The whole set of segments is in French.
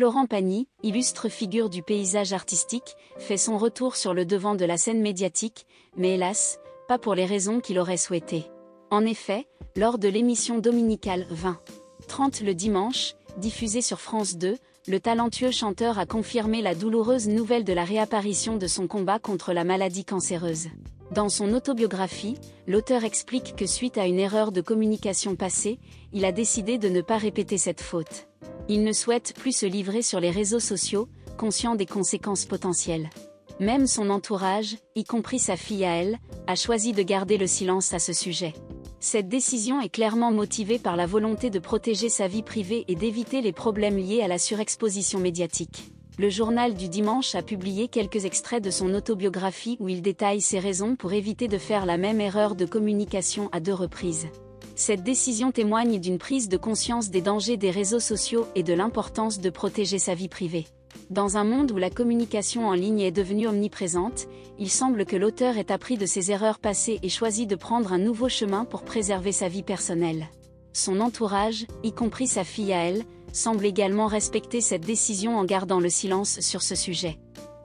Florent Pagny, illustre figure du paysage artistique, fait son retour sur le devant de la scène médiatique, mais hélas, pas pour les raisons qu'il aurait souhaité. En effet, lors de l'émission dominicale 20. 30 le dimanche, diffusée sur France 2, le talentueux chanteur a confirmé la douloureuse nouvelle de la réapparition de son combat contre la maladie cancéreuse. Dans son autobiographie, l'auteur explique que suite à une erreur de communication passée, il a décidé de ne pas répéter cette faute. Il ne souhaite plus se livrer sur les réseaux sociaux, conscient des conséquences potentielles. Même son entourage, y compris sa fille à elle, a choisi de garder le silence à ce sujet. Cette décision est clairement motivée par la volonté de protéger sa vie privée et d'éviter les problèmes liés à la surexposition médiatique le journal du dimanche a publié quelques extraits de son autobiographie où il détaille ses raisons pour éviter de faire la même erreur de communication à deux reprises. Cette décision témoigne d'une prise de conscience des dangers des réseaux sociaux et de l'importance de protéger sa vie privée. Dans un monde où la communication en ligne est devenue omniprésente, il semble que l'auteur ait appris de ses erreurs passées et choisi de prendre un nouveau chemin pour préserver sa vie personnelle. Son entourage, y compris sa fille à elle, semble également respecter cette décision en gardant le silence sur ce sujet.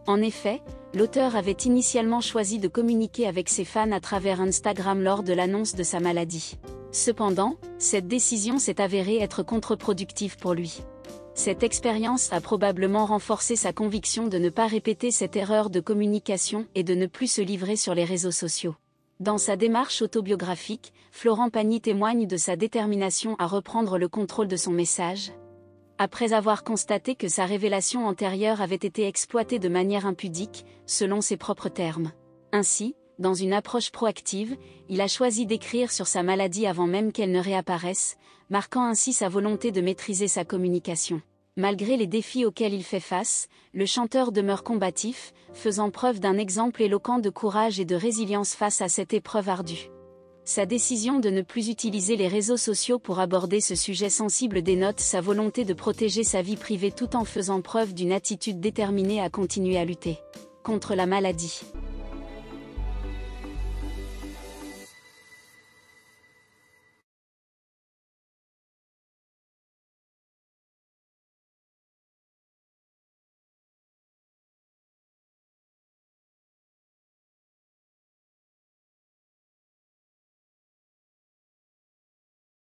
En effet, l'auteur avait initialement choisi de communiquer avec ses fans à travers Instagram lors de l'annonce de sa maladie. Cependant, cette décision s'est avérée être contre-productive pour lui. Cette expérience a probablement renforcé sa conviction de ne pas répéter cette erreur de communication et de ne plus se livrer sur les réseaux sociaux. Dans sa démarche autobiographique, Florent Pagny témoigne de sa détermination à reprendre le contrôle de son message, après avoir constaté que sa révélation antérieure avait été exploitée de manière impudique, selon ses propres termes. Ainsi, dans une approche proactive, il a choisi d'écrire sur sa maladie avant même qu'elle ne réapparaisse, marquant ainsi sa volonté de maîtriser sa communication. Malgré les défis auxquels il fait face, le chanteur demeure combatif, faisant preuve d'un exemple éloquent de courage et de résilience face à cette épreuve ardue. Sa décision de ne plus utiliser les réseaux sociaux pour aborder ce sujet sensible dénote sa volonté de protéger sa vie privée tout en faisant preuve d'une attitude déterminée à continuer à lutter contre la maladie.